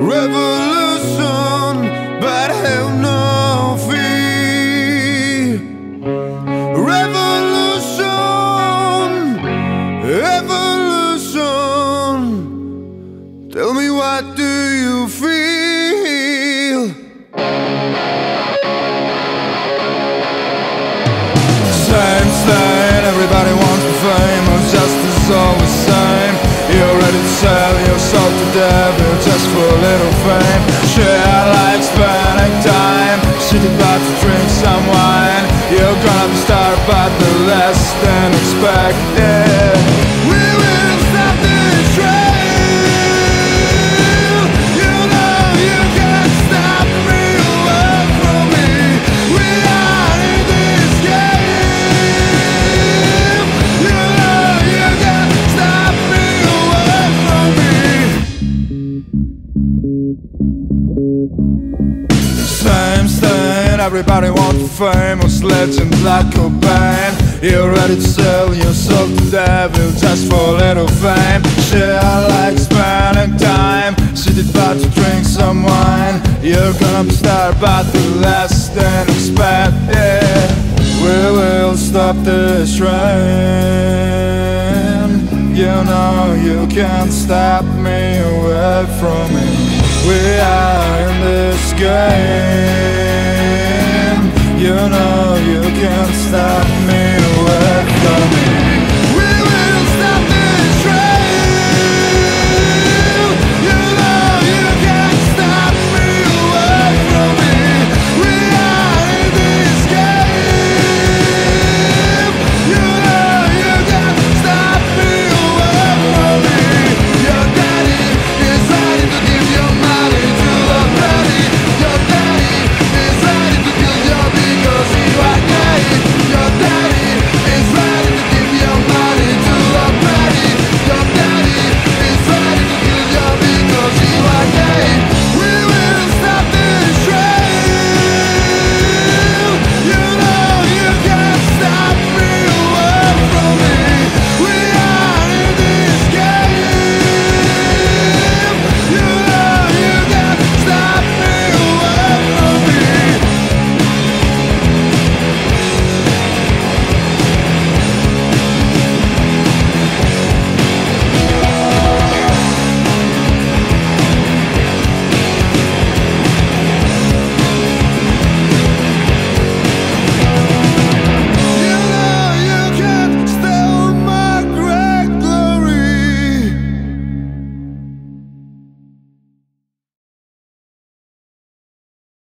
Revolution, sell your to devil just for a little fame. Share like spending time, sitting about to drink some wine. You're gonna be star, but the less than expected. Same stain, everybody wants famous legend like Cobain. You're ready to sell your soul to devil just for a little fame. Shit, I like spending time, sitting about to drink some wine. You're gonna be star, but the less than expected. We will stop this train. You know you can't stop me away from me. We are in this game. You know you can't stop me